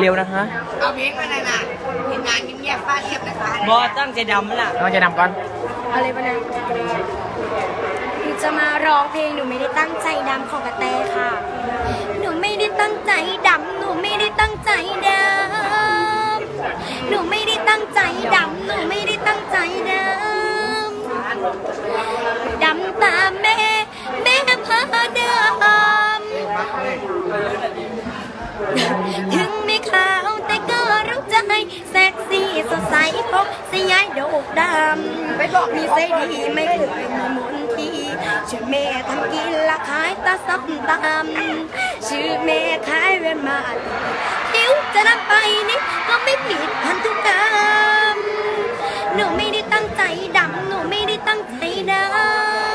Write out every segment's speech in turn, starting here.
เร็วๆนะคะเอาเพลงมาหน่อยนะเห็นงานเงียบๆฟ้าเรียบนะคะบอตั้งใจดำล่ะน้องจะนำก่อนอะไรปะเนี่ยหนูจะมาร้องเพลงหนูไม่ได้ตั้งใจดำของกระแตค่ะ หนูไม่ได้ตั้งใจดำหนูไม่ได้ตั้งใจดำหนูไม่ได้ตั้งใจดำ ถึงไม่ขาวแต่ก็รู้ใจแซ็กซี่สดใสพบสยายโดกดำไปบอกมีใจดีไม่เคยมีมนทีชื่อแม่ทำกินละขายตาซ้ำตำชื่อแม่ขายเวรมาคิ้วจะนำไปนี่ก็ไม่ผิดพันธุกรรมหนูไม่ได้ตั้งใจดำหนูไม่ได้ตั้งใจด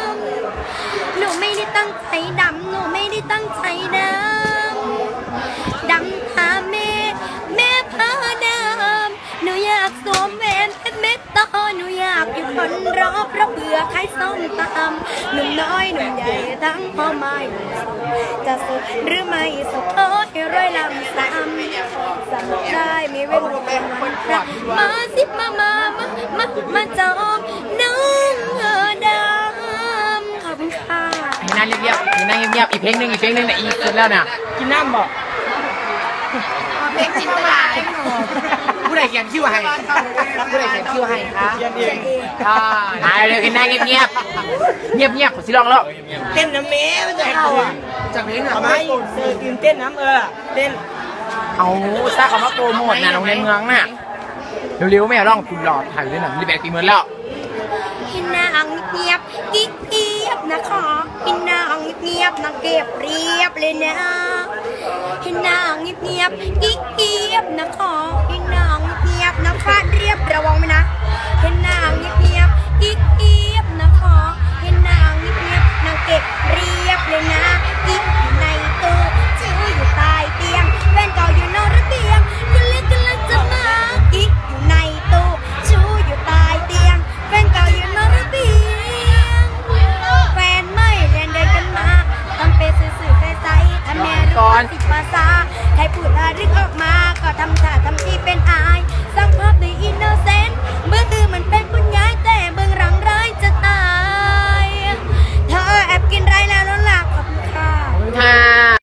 ำหนูไม่ได้ตั้งใจดำหนูไม่ได้ตั้งใจดำ ดำตามแม่ แม่พาดำหนูอยากสวมแหวนเพชรเม็ดโตหนูอยากอยู่บนรอบเพราะเบื่อใครส้มตำหนุ่มน้อยหนุ่มใหญ่ทั้งพ่อไม้จะสุดหรือไม่สุดโอ้ยร้อยลำซ้ำสำได้ไม่เว้นวันวันพระมาสิมามามามามาจองน้องเออดำขอบคุณค่ะให้นั่งเงียบๆให้นั่งเงียบๆอีกเพลงหนึ่งอีกเพลงหนึ่งเนี่ยอีกสุดแล้วน่ะกินน้ำบอก เอาเพลงจินตลาผู้ใดเขียนคิวให้ผู้ใดเขียนคิวให้คะเย็นเองอ่ามาเร็วๆให้นั่งเงียบๆเงียบๆผมสิลองแล้วเต้นน้ำเมย์มันจะเข้าอะจากเพลงอะทำไมเออตื่นเต้นน้ำเออเต้นเอาซาเขามาโปรโมทนะโรงเรียนเมืองน่ะเร็วๆไม่เอาร้องคุณหลอดถ่ายด้วยหนังรีแบกตีเมือนแล้วพี่นางเงียบกิ๊กเงียบนะคะพี่นางเงียบนางเก็บเรียบ เลยนะ ให้นางเงียบๆเงียบนะคะพี่นางเงียบนะขอเรียบระวังไหมนนางเงียบ ก่อน สิบาษาให้พูดอาริกออกมา ก็ทำท่าทำที่เป็นอาย